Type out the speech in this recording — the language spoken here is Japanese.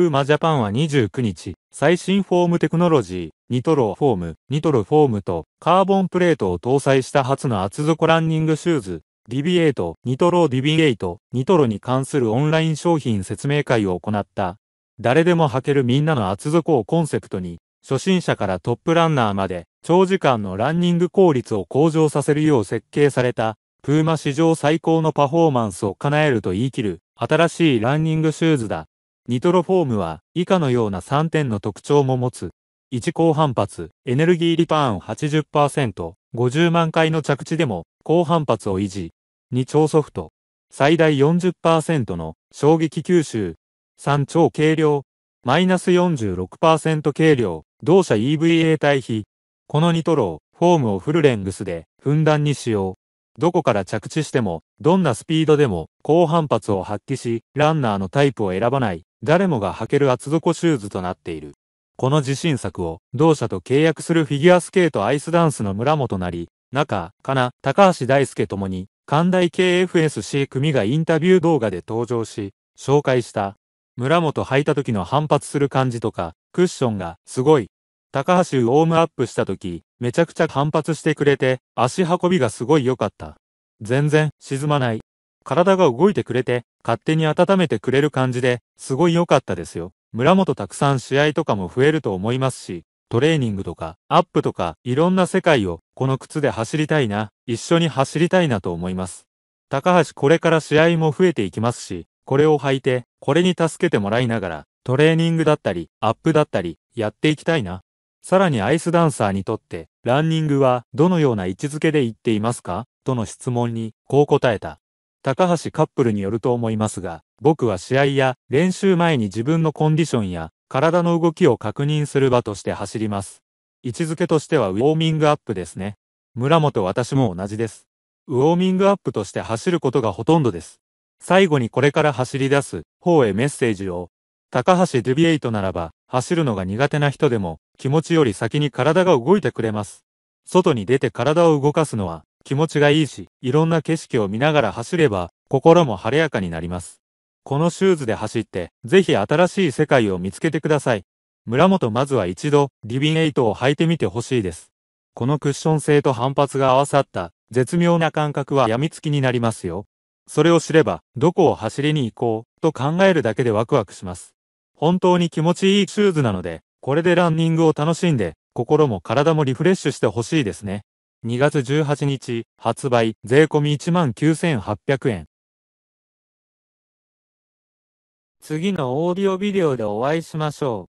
プーマジャパンは29日、最新フォームテクノロジー、ニトロフォーム、ニトロフォームとカーボンプレートを搭載した初の厚底ランニングシューズ、ディビエイト、ニトロディビエイト、ニトロに関するオンライン商品説明会を行った。誰でも履けるみんなの厚底をコンセプトに、初心者からトップランナーまで、長時間のランニング効率を向上させるよう設計された、プーマ史上最高のパフォーマンスを叶えると言い切る、新しいランニングシューズだ。ニトロフォームは以下のような3点の特徴も持つ。1高反発、エネルギーリパーン80%、50万回の着地でも高反発を維持。2超ソフト、最大40%の衝撃吸収。3超軽量、マイナス46%軽量、同社 EVA 対比。このニトロフォームをフルレングスでふんだんに使用。どこから着地しても、どんなスピードでも高反発を発揮し、ランナーのタイプを選ばない、誰もが履ける厚底シューズとなっている。この自信作を同社と契約するフィギュアスケートアイスダンスの村本なり、中、かな、高橋大輔ともに、関大 KFSC 組がインタビュー動画で登場し、紹介した。村本履いた時の反発する感じとか、クッションがすごい。高橋ウォームアップした時、めちゃくちゃ反発してくれて、足運びがすごい良かった。全然沈まない。体が動いてくれて、勝手に温めてくれる感じで、すごい良かったですよ。村本たくさん試合とかも増えると思いますし、トレーニングとか、アップとか、いろんな世界を、この靴で走りたいな、一緒に走りたいなと思います。高橋これから試合も増えていきますし、これを履いて、これに助けてもらいながら、トレーニングだったり、アップだったり、やっていきたいな。さらにアイスダンサーにとって、ランニングはどのような位置づけで言っていますか？との質問に、こう答えた。高橋カップルによると思いますが、僕は試合や練習前に自分のコンディションや体の動きを確認する場として走ります。位置づけとしてはウォーミングアップですね。村本私も同じです。ウォーミングアップとして走ることがほとんどです。最後にこれから走り出す方へメッセージを。高橋デュビエイトならば、走るのが苦手な人でも、気持ちより先に体が動いてくれます。外に出て体を動かすのは、気持ちがいいし、いろんな景色を見ながら走れば、心も晴れやかになります。このシューズで走って、ぜひ新しい世界を見つけてください。村本まずは一度、リビンエイトを履いてみてほしいです。このクッション性と反発が合わさった、絶妙な感覚は病みつきになりますよ。それを知れば、どこを走りに行こう、と考えるだけでワクワクします。本当に気持ちいいシューズなので、これでランニングを楽しんで、心も体もリフレッシュしてほしいですね。2月18日、発売、税込み19,800円。次のオーディオビデオでお会いしましょう。